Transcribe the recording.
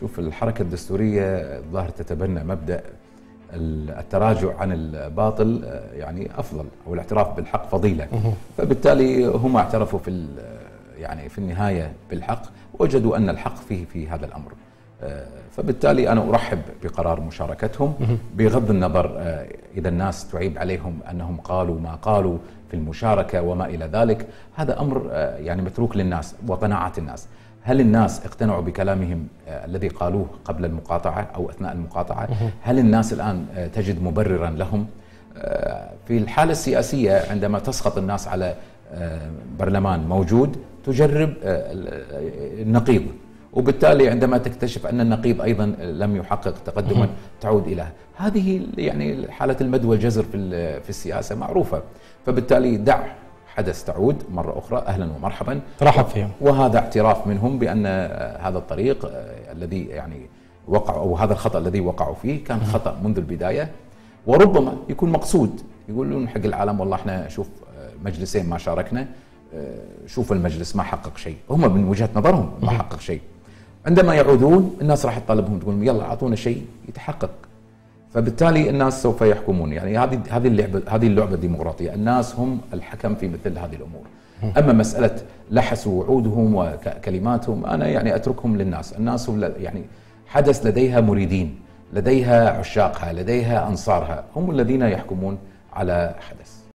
شوف الحركة الدستورية الظاهر تتبنى مبدأ التراجع عن الباطل آه، يعني أفضل أو الاعتراف بالحق فضيلة. فبالتالي هم اعترفوا في يعني في النهاية بالحق وجدوا أن الحق فيه في هذا الأمر. آه، فبالتالي أنا أرحب بقرار مشاركتهم. بغض النظر آه، إذا الناس تعيب عليهم أنهم قالوا ما قالوا في المشاركة وما إلى ذلك هذا أمر يعني متروك للناس وقناعات الناس. هل الناس اقتنعوا بكلامهم آه، الذي قالوه قبل المقاطعة أو أثناء المقاطعة؟ هل الناس الآن آه، تجد مبررا لهم؟ آه، في الحالة السياسية عندما تسقط الناس على برلمان موجود تجرب النقيض. وبالتالي عندما تكتشف أن النقيض أيضا لم يحقق تقدما تعود إلى. هذه يعني حالة المد والجزر في في السياسة معروفة. فبالتالي دع حدث تعود مرة أخرى أهلا ومرحبا. ترحب فيهم. وهذا اعتراف منهم بأن هذا الطريق آه، الذي يعني وقعوا أو هذا الخطأ الذي وقعوا فيه كان خطأ منذ البداية. وربما يكون مقصود. يقولون حق العالم والله إحنا شوف آه، مجلسين ما شاركنا آه، شوف المجلس ما حقق شيء. هم من وجهة نظرهم ما حقق شيء. عندما يعودون الناس راح تطالبهم تقول يلا أعطونا شيء يتحقق. فبالتالي الناس سوف يحكمون. يعني هذه هذه اللعبه هذه اللعبة الديمقراطية. الناس هم الحكم في مثل هذه الأمور. أما مسألة لحس وعودهم وكلماتهم أنا يعني أتركهم للناس. الناس هم يعني حدث لديها مريدين لديها عشاقها لديها أنصارها. هم الذين يحكمون على حدث.